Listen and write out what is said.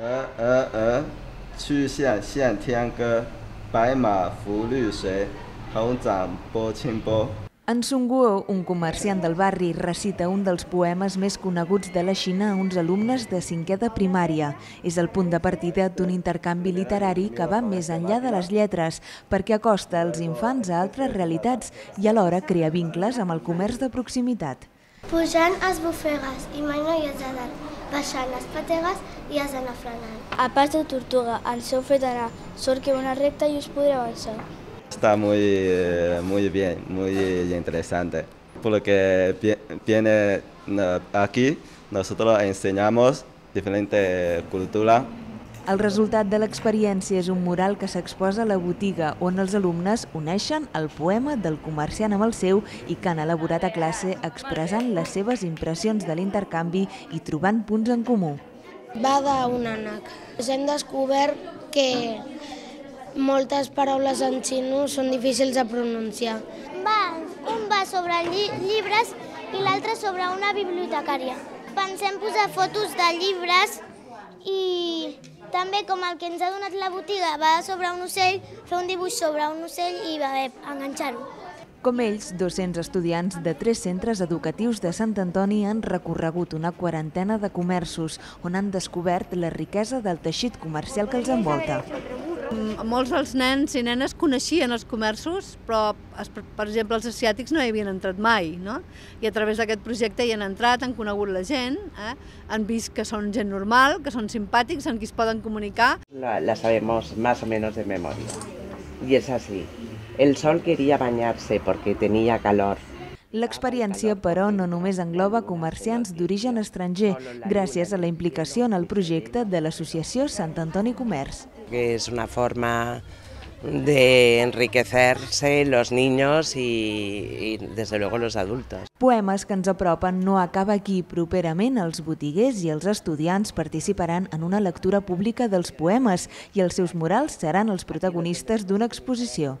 鹅鹅鹅，曲线线天歌，白马浮绿水，红掌拨清波。En Sun Guo, un comerciant del barri, recita un dels poemes més coneguts de la Xina a uns alumnes de cinquè de primària. És el punt de partida d'un intercanvi literari que va més enllà de les lletres, perquè acosta els infants a altres realitats i alhora crea vincles amb el comerç de proximitat. Pujant es bufegues i mai no hi has d'anar. Baixant les pategues i has d'anar frenant. A pas de tortuga, ens heu fet anar. Sort que una recta i us podré avançar. Está muy, eh, muy bien, muy interesante, porque vi- viene aquí, nosotros enseñamos diferentes culturas El resultat de l'experiència és un mural que s'exposa a la botiga, on els alumnes uneixen el poema del comerciant amb el seu i que han elaborat a classe expressant les seves impressions de l'intercanvi i trobant punts en comú. Va d'un ànec. Hem descobert que moltes paraules en xino són difícils de pronunciar. Va, un va sobre lli llibres i l'altre sobre una bibliotecària. Pensem posar fotos de llibres i també com el que ens ha donat la botiga va sobre un ocell, fer un dibuix sobre un ocell i va bé, enganxar-ho. Com ells, 200 estudiants de tres centres educatius de Sant Antoni han recorregut una quarantena de comerços on han descobert la riquesa del teixit comercial que els envolta. Mm, Molts dels nens i nenes coneixien els comerços, però, per exemple, els asiàtics no hi havien entrat mai, no? I a través d'aquest projecte hi han entrat, han conegut la gent, eh? han vist que són gent normal, que són simpàtics, amb qui es poden comunicar. La, la sabemos más o menos de memoria. Y es así. El sol quería bañarse porque tenía calor. L'experiència, però, no només engloba comerciants d'origen estranger, gràcies a la implicació en el projecte de l'associació Sant Antoni Comerç. Que es una forma de enriquecerse los niños y, y desde luego los adultos. Poemes que ens apropen no acaba aquí. Properament, els botiguers i els estudiants participaran en una lectura pública dels poemes i els seus murals seran els protagonistes d'una exposició.